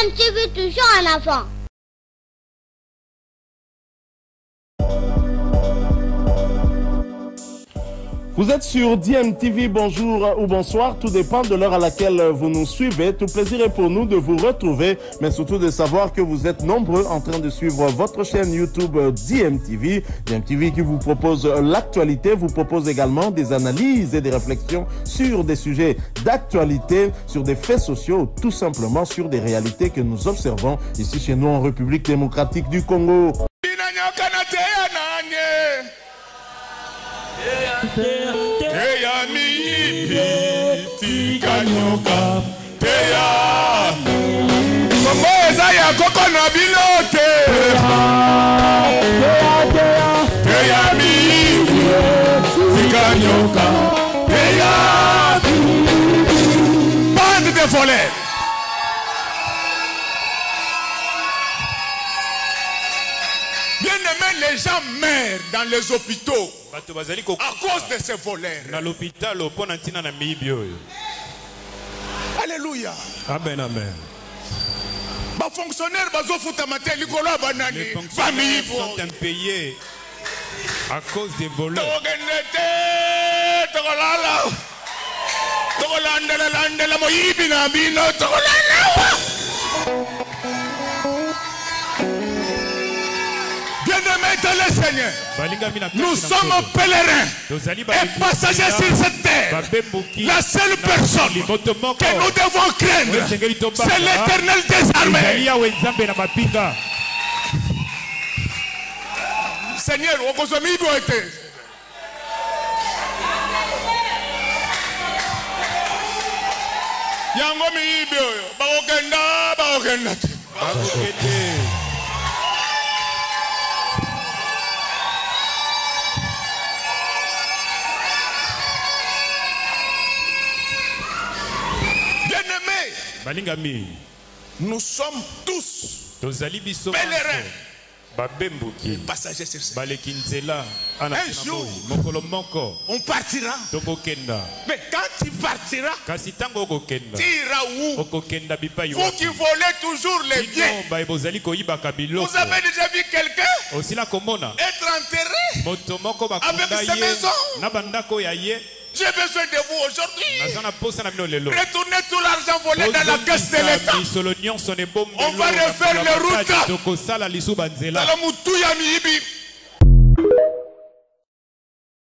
DMTV toujours en avant Vous êtes sur DMTV, bonjour ou bonsoir, tout dépend de l'heure à laquelle vous nous suivez. Tout plaisir est pour nous de vous retrouver, mais surtout de savoir que vous êtes nombreux en train de suivre votre chaîne YouTube DMTV. DMTV qui vous propose l'actualité, vous propose également des analyses et des réflexions sur des sujets d'actualité, sur des faits sociaux, tout simplement sur des réalités que nous observons ici chez nous en République démocratique du Congo. Bande de Bien aimé, les gens meurent dans les hôpitaux bato bazali à cause de ces voleurs. na l'hôpital mpo na ntina na miyibi oyo. Alléluia. amen amen. Bafonctionnaire bazofutama te likolo ya banani. À cause des voleurs. Tokokende te tokolala tokolandelalandela moyibi na bino tokolalawa le Seigneur. Nous sommes pèlerins et passagers sur cette terre. la seule personne que nous devons craindre c'est l'éternel des armées. Seigneur okozwa miyibi oyo te yango miyibi oyo bakokenda bakokenda te balingami nous sommes tous tozali biso Pèlerin. nyonso. Babembuki passagers sur cette baleki nzela Un jour. mokolo moko. on partira. Tokokenda. Mais quand tu partiras kasi ntango okokenda. tu iras où? Okokenda bipai vous qui volez toujours les biens. bino bozali koyibaka biloko vous avez déjà vu quelqu'un osila komona. être enterré moto moko bakunda Avec sa ye maison? na bandako ya ye j'ai besoin de vous aujourd'hui. Retournez tout l'argent volé dans la caisse de l'état. On va refaire les routes.